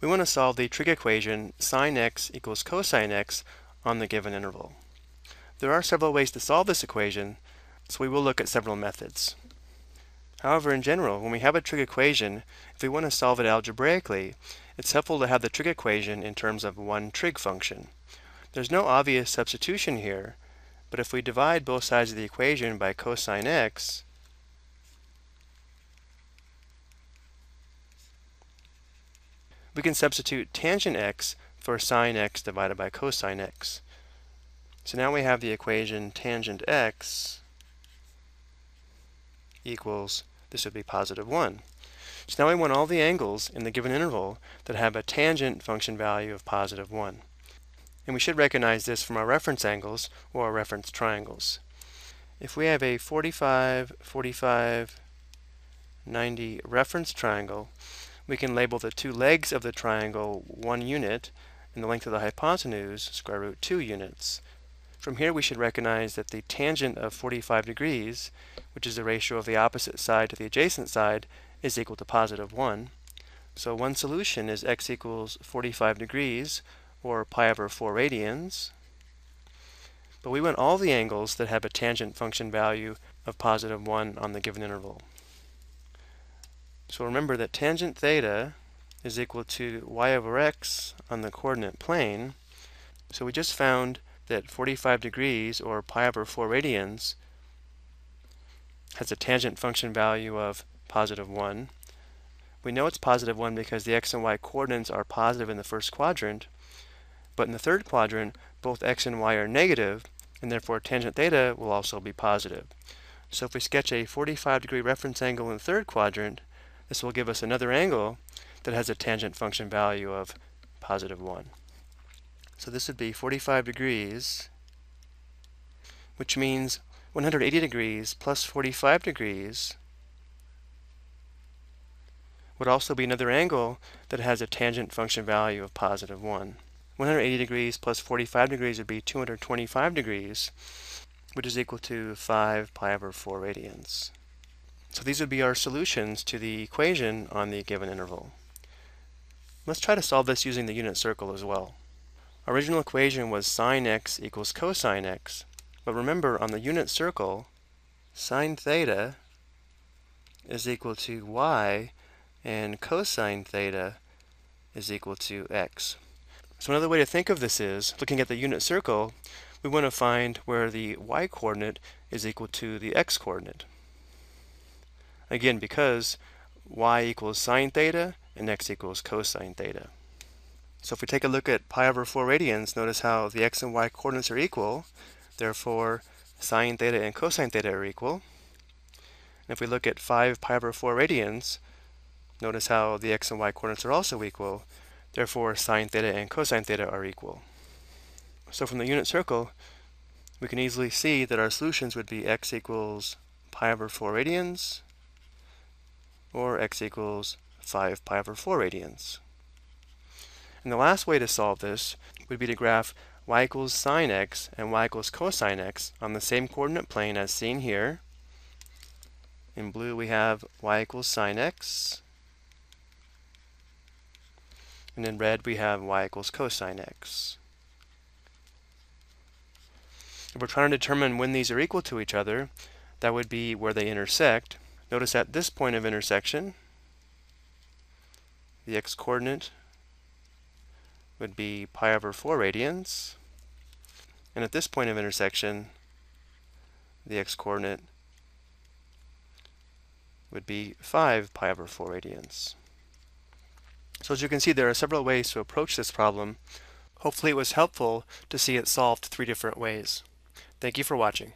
We want to solve the trig equation sine x equals cosine x on the given interval. There are several ways to solve this equation, so we will look at several methods. However, in general, when we have a trig equation, if we want to solve it algebraically, it's helpful to have the trig equation in terms of one trig function. There's no obvious substitution here, but if we divide both sides of the equation by cosine x, we can substitute tangent x for sine x divided by cosine x. So now we have the equation tangent x equals, this would be positive 1. So now we want all the angles in the given interval that have a tangent function value of positive 1. And we should recognize this from our reference angles or our reference triangles. If we have a 45, 45, 90 reference triangle, we can label the two legs of the triangle 1 unit and the length of the hypotenuse square root 2 units. From here we should recognize that the tangent of 45 degrees, which is the ratio of the opposite side to the adjacent side, is equal to positive 1. So one solution is x equals 45 degrees, or pi over 4 radians. But we want all the angles that have a tangent function value of positive 1 on the given interval. So remember that tangent theta is equal to y over x on the coordinate plane. So we just found that 45 degrees, or pi over 4 radians, has a tangent function value of positive 1. We know it's positive 1 because the x and y coordinates are positive in the first quadrant, but in the third quadrant, both x and y are negative, and therefore tangent theta will also be positive. So if we sketch a 45 degree reference angle in the third quadrant, this will give us another angle that has a tangent function value of positive 1. So this would be 45 degrees, which means 180 degrees plus 45 degrees would also be another angle that has a tangent function value of positive 1. 180 degrees plus 45 degrees would be 225 degrees, which is equal to 5 pi over 4 radians. So these would be our solutions to the equation on the given interval. Let's try to solve this using the unit circle as well. Our original equation was sine x equals cosine x, but remember on the unit circle, sine theta is equal to y and cosine theta is equal to x. So another way to think of this is, looking at the unit circle, we want to find where the y-coordinate is equal to the x-coordinate. Again, because y equals sine theta and x equals cosine theta. So if we take a look at pi over 4 radians, notice how the x and y coordinates are equal. Therefore, sine theta and cosine theta are equal. And if we look at 5 pi over 4 radians, notice how the x and y coordinates are also equal. Therefore, sine theta and cosine theta are equal. So from the unit circle, we can easily see that our solutions would be x equals pi over 4 radians, or x equals 5 pi over 4 radians. And the last way to solve this would be to graph y equals sine x and y equals cosine x on the same coordinate plane as seen here. In blue we have y equals sine x, and in red we have y equals cosine x. If we're trying to determine when these are equal to each other, that would be where they intersect. Notice at this point of intersection, the x-coordinate would be pi over 4 radians. And at this point of intersection, the x-coordinate would be 5 pi over 4 radians. So as you can see, there are several ways to approach this problem. Hopefully it was helpful to see it solved three different ways. Thank you for watching.